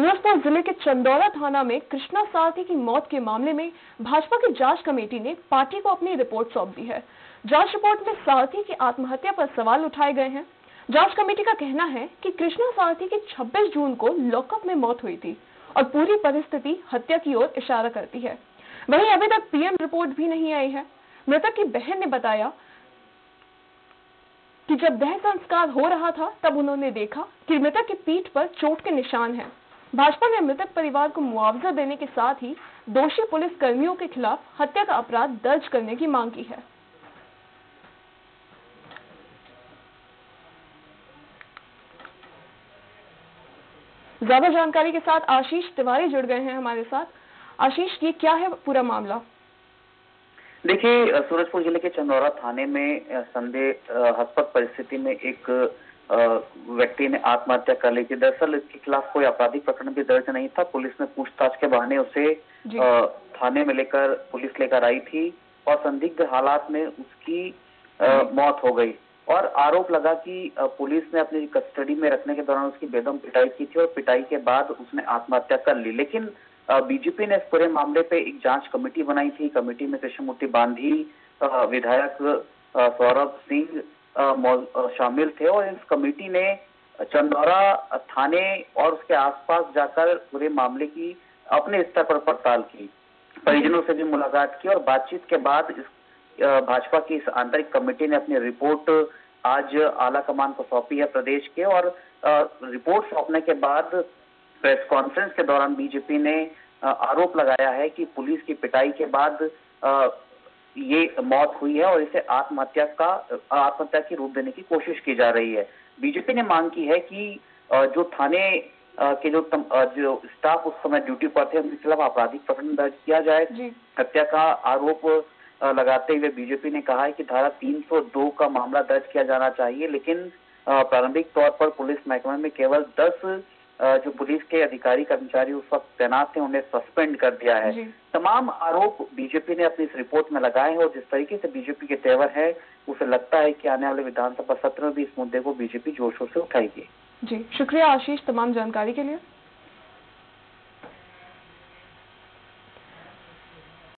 सूरजपुर ज़िले के चंदौरा थाना में कृष्णा सारथी की मौत के मामले में भाजपा की जाँच कमेटी ने पार्टी को अपनी रिपोर्ट सौंप दी है। जाँच रिपोर्ट में सारथी की आत्महत्या पर सवाल उठाए गए हैं। जाँच कमेटी का कहना है कि कृष्णा सारथी की 26 जून को लॉकअप में मौत हुई थी और पूरी परिस्थिति हत्या की ओर इशारा करती है। वहीं अभी तक पीएम रिपोर्ट भी नहीं आई है। मृतक की बहन ने बताया कि जब दह संस्कार हो रहा था, तब उन्होंने देखा कि मृतक की पीठ पर चोट के निशान हैं। भाजपा ने मृतक परिवार को मुआवजा देने के साथ ही दोषी पुलिस कर्मियों के खिलाफ हत्या का अपराध दर्ज करने की मांग की है। ज़्यादा जानकारी के साथ आशीष तिवारी जुड़ गए हैं हमारे साथ। आशीष, ये क्या है पूरा मामला? देखिए सूरजपुर ज़िले के चंदौरा थाने में संदेह हस्पत परिस्थिति में एक व्यक्ति ने आत्महत्या कर ली थी। दरअसल इसके खिलाफ कोई आपराधिक प्रकरण भी दर्ज नहीं था। पुलिस ने पूछताछ के बहाने उसे थाने में लेकर पुलिस लेकर आई थी और संदिग्ध हालात में उसकी मौत हो गई। और आरोप लगा कि पुलिस ने अपनी कस्टडी में रखने के दौरान उसकी बेदम पिटाई की थी और पिटाई के बाद उसने आत्महत्या कर ली। लेकिन बीजेपी ने इस पूरे मामले पे एक जाँच कमेटी बनाई थी। कमेटी में कृष्णमूर्ति बांधी विधायक सौरभ सिंह शामिल थे और इस कमेटी ने चंदौरा थाने और उसके आसपास जाकर पूरे मामले की अपने स्तर पर पड़ताल की। परिजनों से भी मुलाकात की और बातचीत के बाद इस भाजपा की इस आंतरिक कमेटी ने अपनी रिपोर्ट आज आला कमान को सौंपी है प्रदेश के और रिपोर्ट सौंपने के बाद प्रेस कॉन्फ्रेंस के दौरान बीजेपी ने आरोप लगाया है कि पुलिस की पिटाई के बाद ये मौत हुई है और इसे आत्महत्या का आत्महत्या की रूप देने की कोशिश की जा रही है। बीजेपी ने मांग की है कि जो थाने के जो तम, जो स्टाफ उस समय ड्यूटी पर थे उनके खिलाफ आपराधिक प्रकरण दर्ज किया जाए। हत्या का आरोप लगाते हुए बीजेपी ने कहा है कि धारा 302 का मामला दर्ज किया जाना चाहिए लेकिन प्रारंभिक तौर पर पुलिस महकमे में केवल 10 जो पुलिस के अधिकारी कर्मचारी उस वक्त तैनात थे उन्हें सस्पेंड कर दिया है। तमाम आरोप बीजेपी ने अपनी इस रिपोर्ट में लगाए हैं और जिस तरीके से बीजेपी के तेवर है उसे लगता है कि आने वाले विधानसभा सत्र में भी इस मुद्दे को बीजेपी ज़ोर शोर से उठाएगी। जी शुक्रिया आशीष तमाम जानकारी के लिए।